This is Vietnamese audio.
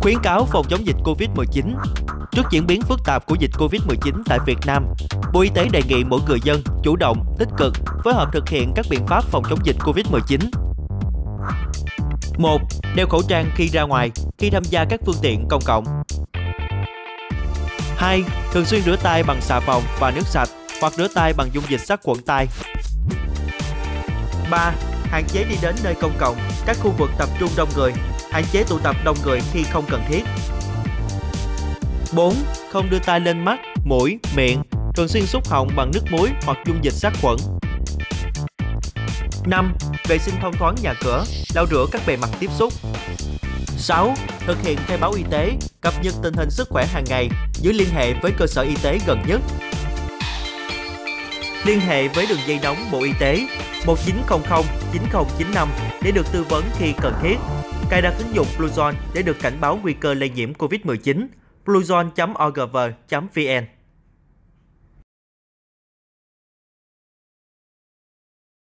Khuyến cáo phòng chống dịch Covid-19 Trước diễn biến phức tạp của dịch Covid-19 tại Việt Nam, Bộ Y tế đề nghị mỗi người dân chủ động, tích cực, phối hợp thực hiện các biện pháp phòng chống dịch Covid-19. 1. Đeo khẩu trang khi ra ngoài, khi tham gia các phương tiện công cộng. 2. Thường xuyên rửa tay bằng xà phòng và nước sạch hoặc rửa tay bằng dung dịch sát khuẩn tay. 3. Hạn chế đi đến nơi công cộng, các khu vực tập trung đông người, hạn chế tụ tập đông người khi không cần thiết. 4. Không đưa tay lên mắt, mũi, miệng, thường xuyên xúc họng bằng nước muối hoặc dung dịch sát khuẩn. 5. Vệ sinh thông thoáng nhà cửa, lau rửa các bề mặt tiếp xúc. 6. Thực hiện khai báo y tế, cập nhật tình hình sức khỏe hàng ngày, giữ liên hệ với cơ sở y tế gần nhất. Liên hệ với đường dây nóng Bộ Y tế 1900 9095 để được tư vấn khi cần thiết. Cài đặt ứng dụng Bluezone để được cảnh báo nguy cơ lây nhiễm COVID-19. bluezone.org.vn